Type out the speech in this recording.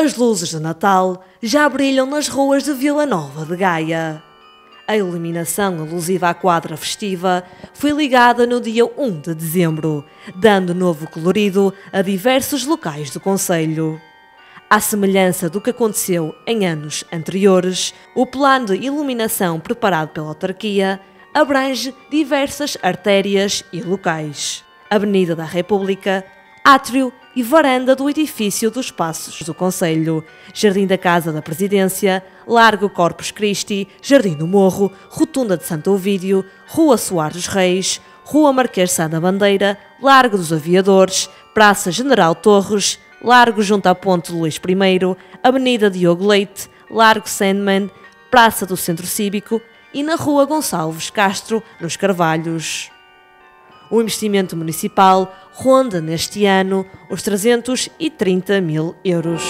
As luzes de Natal já brilham nas ruas de Vila Nova de Gaia. A iluminação alusiva à quadra festiva foi ligada no dia 1 de dezembro, dando novo colorido a diversos locais do Conselho. À semelhança do que aconteceu em anos anteriores, o plano de iluminação preparado pela autarquia abrange diversas artérias e locais. Avenida da República, átrio e varanda do edifício dos Passos do Conselho, Jardim da Casa da Presidência, Largo Corpus Christi, Jardim do Morro, Rotunda de Santo Ovídio, Rua Soares Reis, Rua Marquês da Bandeira, Largo dos Aviadores, Praça General Torres, Largo junto à Ponte Luís I, Avenida Diogo Leite, Largo Sandman, Praça do Centro Cívico e na Rua Gonçalves Castro, nos Carvalhos. O investimento municipal ronda neste ano os 330 mil euros.